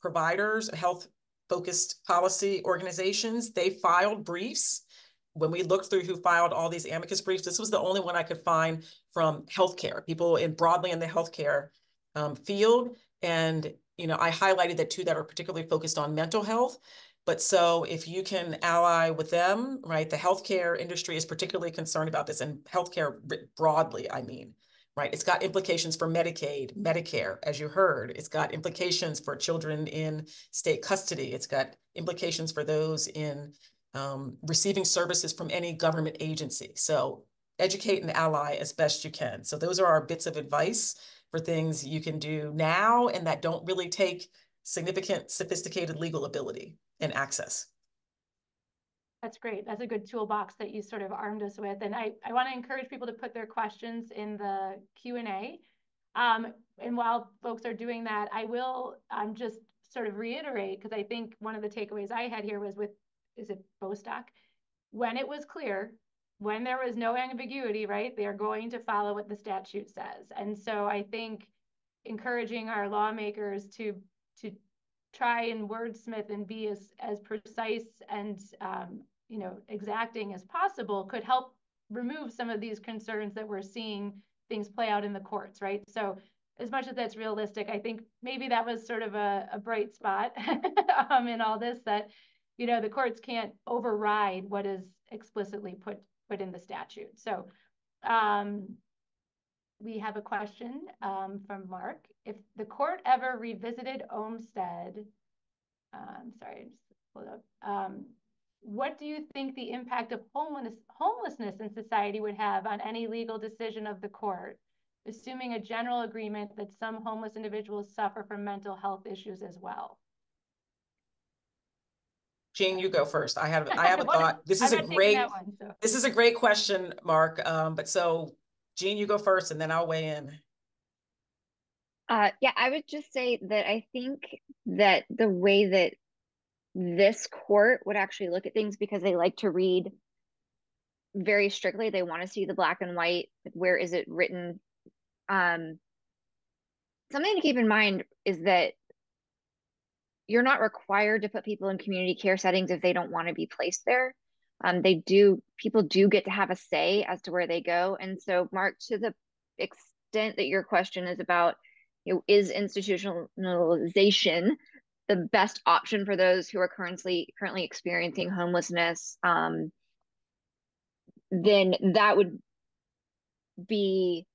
providers, health focused policy organizations, they filed briefs when we looked through who filed all these amicus briefs, this was the only one I could find from healthcare, people in broadly in the healthcare um, field. And, you know, I highlighted the two that are particularly focused on mental health. But so if you can ally with them, right, the healthcare industry is particularly concerned about this and healthcare broadly, I mean, right? It's got implications for Medicaid, Medicare, as you heard. It's got implications for children in state custody. It's got implications for those in um, receiving services from any government agency. So educate and ally as best you can. So those are our bits of advice for things you can do now and that don't really take significant sophisticated legal ability and access. That's great. That's a good toolbox that you sort of armed us with. And I, I want to encourage people to put their questions in the Q&A. Um, and while folks are doing that, I will um, just sort of reiterate, because I think one of the takeaways I had here was with is it Bostock? When it was clear, when there was no ambiguity, right, they're going to follow what the statute says. And so I think encouraging our lawmakers to to try and wordsmith and be as as precise and um, you know exacting as possible could help remove some of these concerns that we're seeing things play out in the courts, right? So as much as that's realistic, I think maybe that was sort of a, a bright spot um, in all this that you know, the courts can't override what is explicitly put put in the statute. So um, we have a question um, from Mark. If the court ever revisited Olmstead, um, sorry, just pull it up. Um, what do you think the impact of homelessness, homelessness in society would have on any legal decision of the court, assuming a general agreement that some homeless individuals suffer from mental health issues as well? Jean, you go first. I have I have a thought. This is a great one, so. this is a great question, Mark. Um, but so Jean, you go first, and then I'll weigh in. Uh, yeah, I would just say that I think that the way that this court would actually look at things because they like to read very strictly. They want to see the black and white. Where is it written? Um, something to keep in mind is that you're not required to put people in community care settings if they don't want to be placed there. Um, they do, people do get to have a say as to where they go. And so, Mark, to the extent that your question is about, you know, is institutionalization the best option for those who are currently currently experiencing homelessness? Um, then that would be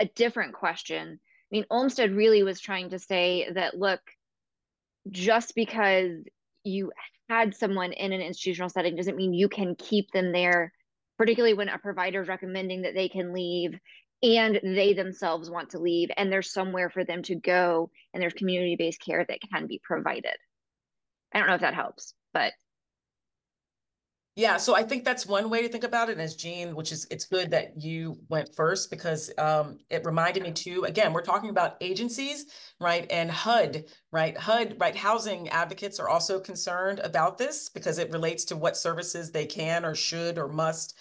a different question. I mean, Olmstead really was trying to say that look, just because you had someone in an institutional setting doesn't mean you can keep them there, particularly when a provider is recommending that they can leave and they themselves want to leave and there's somewhere for them to go and there's community-based care that can be provided. I don't know if that helps, but yeah, so I think that's one way to think about it. And as Jean, which is it's good that you went first because um, it reminded me too. Again, we're talking about agencies, right? And HUD, right? HUD, right? Housing advocates are also concerned about this because it relates to what services they can or should or must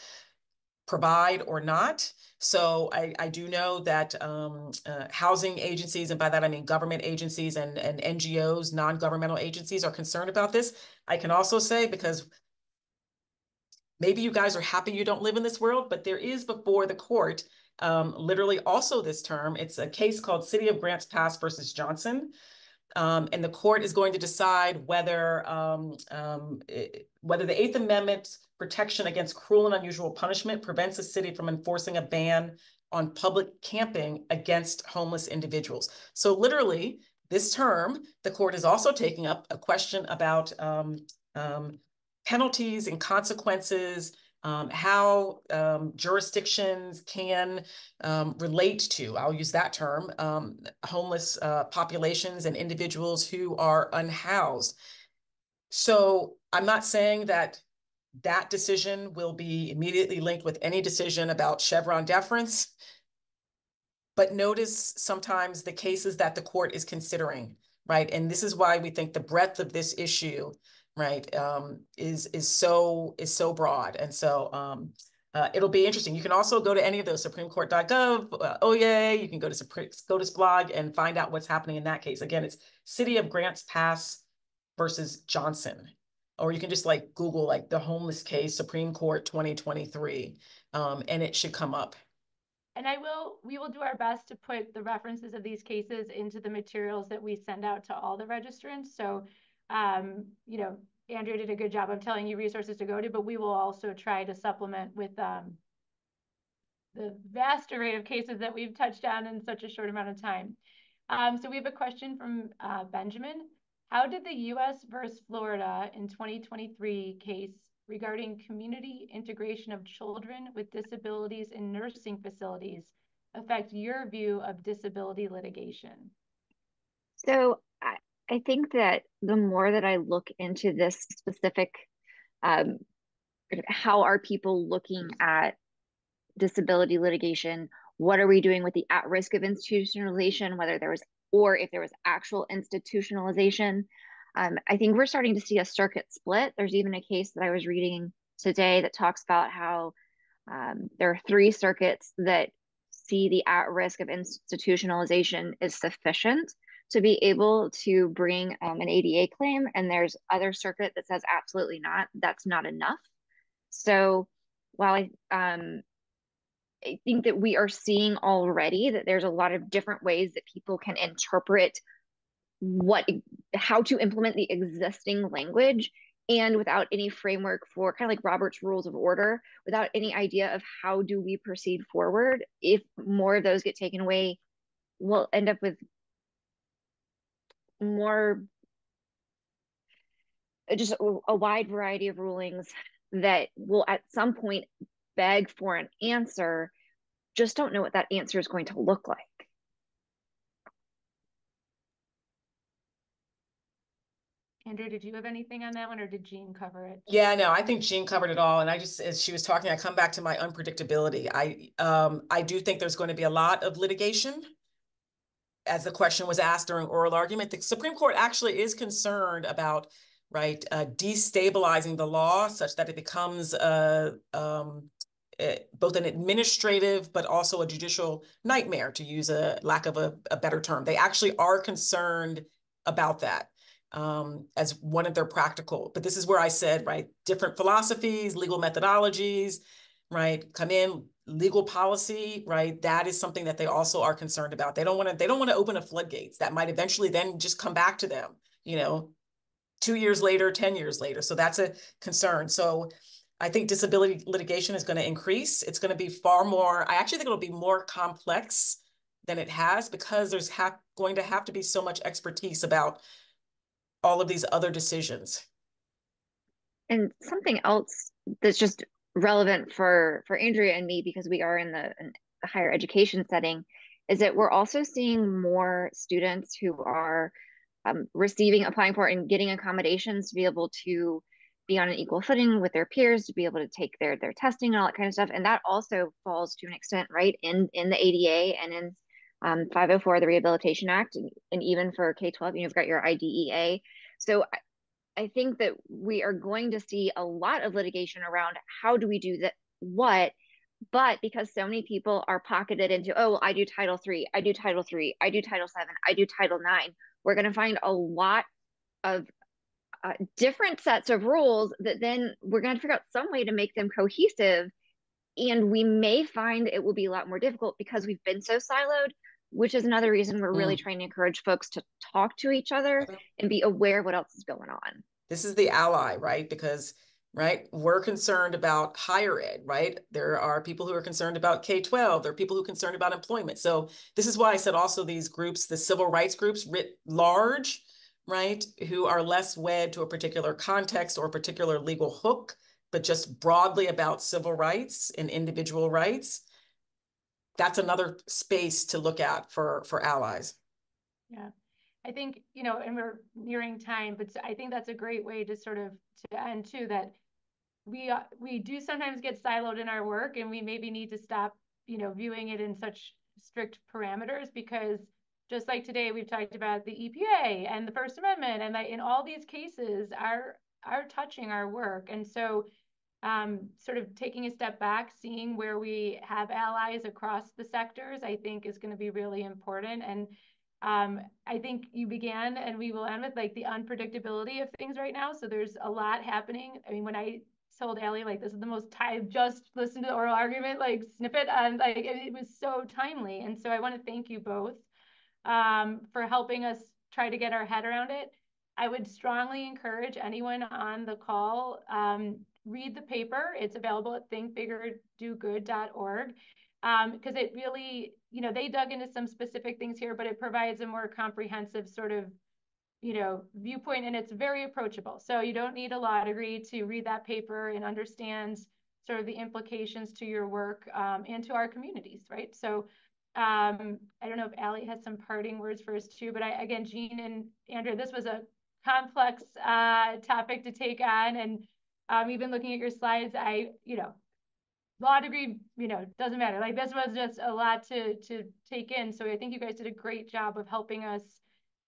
provide or not. So I, I do know that um, uh, housing agencies, and by that I mean government agencies and, and NGOs, non-governmental agencies are concerned about this. I can also say because maybe you guys are happy you don't live in this world, but there is before the court, um, literally also this term, it's a case called City of Grants Pass versus Johnson. Um, and the court is going to decide whether um, um, it, whether the Eighth Amendment protection against cruel and unusual punishment prevents a city from enforcing a ban on public camping against homeless individuals. So literally, this term, the court is also taking up a question about um, um, penalties and consequences, um, how um, jurisdictions can um, relate to, I'll use that term, um, homeless uh, populations and individuals who are unhoused. So I'm not saying that that decision will be immediately linked with any decision about Chevron deference, but notice sometimes the cases that the court is considering, right? And this is why we think the breadth of this issue right, um, is is so is so broad, and so um, uh, it'll be interesting. You can also go to any of those SupremeCourt.gov, uh, oh yeah, you can go to Supreme, SCOTUS blog and find out what's happening in that case. Again, it's City of Grants Pass versus Johnson, or you can just like Google like the homeless case Supreme Court 2023, um, and it should come up. And I will, we will do our best to put the references of these cases into the materials that we send out to all the registrants. So um, you know, Andrea did a good job of telling you resources to go to, but we will also try to supplement with um, the vast array of cases that we've touched on in such a short amount of time. Um, so we have a question from uh, Benjamin. How did the U.S. versus Florida in 2023 case regarding community integration of children with disabilities in nursing facilities affect your view of disability litigation? So I think that the more that I look into this specific, um, how are people looking at disability litigation? What are we doing with the at risk of institutionalization, whether there was, or if there was actual institutionalization? Um, I think we're starting to see a circuit split. There's even a case that I was reading today that talks about how um, there are three circuits that see the at risk of institutionalization is sufficient to be able to bring um, an ADA claim, and there's other circuit that says absolutely not. That's not enough. So while I um, I think that we are seeing already that there's a lot of different ways that people can interpret what how to implement the existing language and without any framework for kind of like Robert's rules of order, without any idea of how do we proceed forward, if more of those get taken away, we'll end up with more just a, a wide variety of rulings that will at some point beg for an answer just don't know what that answer is going to look like Andrea, did you have anything on that one or did Jean cover it? Yeah, no, I think Jean covered it all. And I just, as she was talking, I come back to my unpredictability. I, um, I do think there's going to be a lot of litigation as the question was asked during oral argument, the Supreme Court actually is concerned about right uh, destabilizing the law such that it becomes uh, um, uh, both an administrative but also a judicial nightmare, to use a lack of a, a better term. They actually are concerned about that um, as one of their practical. But this is where I said, right, different philosophies, legal methodologies, right, come in, legal policy, right? That is something that they also are concerned about. They don't want to, they don't want to open a floodgates that might eventually then just come back to them, you know, two years later, 10 years later. So that's a concern. So I think disability litigation is going to increase. It's going to be far more, I actually think it'll be more complex than it has because there's ha going to have to be so much expertise about all of these other decisions. And something else that's just relevant for for Andrea and me because we are in the, in the higher education setting is that we're also seeing more students who are um, receiving, applying for, and getting accommodations to be able to be on an equal footing with their peers, to be able to take their their testing and all that kind of stuff. And that also falls to an extent, right, in in the ADA and in um, 504, the Rehabilitation Act, and, and even for K 12, you've got your IDEA. So I, think that we are going to see a lot of litigation around how do we do that, what, but because so many people are pocketed into, oh, well, I do Title Three, I do Title Three, I do Title Seven, I do Title Nine, we're going to find a lot of uh, different sets of rules that then we're going to figure out some way to make them cohesive. And we may find it will be a lot more difficult because we've been so siloed which is another reason we're really mm. trying to encourage folks to talk to each other and be aware of what else is going on. This is the ally, right? Because right we're concerned about higher ed right there are people who are concerned about k-12 there are people who are concerned about employment so this is why i said also these groups the civil rights groups writ large right who are less wed to a particular context or a particular legal hook but just broadly about civil rights and individual rights that's another space to look at for for allies. Yeah. I think, you know, and we're nearing time, but I think that's a great way to sort of to end too that we we do sometimes get siloed in our work and we maybe need to stop, you know, viewing it in such strict parameters because just like today we've talked about the EPA and the First Amendment and that in all these cases are are touching our work. And so um, sort of taking a step back, seeing where we have allies across the sectors, I think is going to be really important. And um, I think you began and we will end with like the unpredictability of things right now. So there's a lot happening. I mean, when I told Allie like this is the most I just listened to the oral argument like snippet and like it, it was so timely. And so I want to thank you both um, for helping us try to get our head around it. I would strongly encourage anyone on the call um, read the paper. It's available at thinkbiggerdogood.org because um, it really, you know, they dug into some specific things here, but it provides a more comprehensive sort of, you know, viewpoint and it's very approachable. So you don't need a law degree to read that paper and understand sort of the implications to your work um, and to our communities, right? So um, I don't know if Allie has some parting words for us too, but I, again, Jean and Andrea, this was a complex uh, topic to take on and um, even looking at your slides, I, you know, law degree, you know, doesn't matter. Like this was just a lot to to take in. So I think you guys did a great job of helping us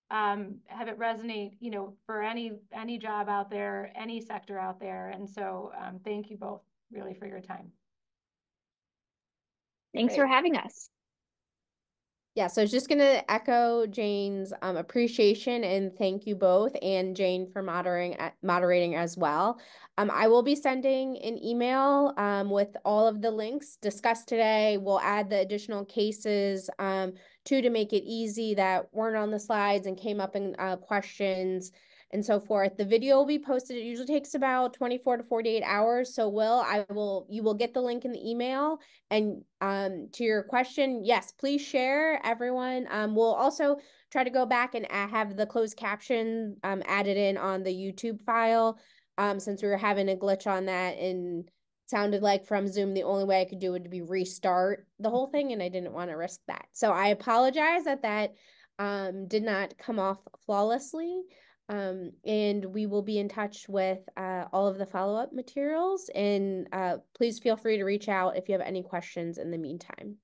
um, have it resonate, you know, for any any job out there, any sector out there. And so um, thank you both really for your time. Thanks great. for having us. Yeah, so I was just going to echo Jane's um, appreciation and thank you both and Jane for moderating moderating as well. Um, I will be sending an email um, with all of the links discussed today. We'll add the additional cases um, too to make it easy that weren't on the slides and came up in uh, questions and so forth. The video will be posted. It usually takes about 24 to 48 hours. So will I will you will get the link in the email. And um to your question, yes, please share everyone. Um we'll also try to go back and have the closed caption um added in on the YouTube file. Um since we were having a glitch on that and sounded like from Zoom the only way I could do it would be restart the whole thing and I didn't want to risk that. So I apologize that that um did not come off flawlessly. Um, and we will be in touch with uh, all of the follow up materials. And uh, please feel free to reach out if you have any questions in the meantime.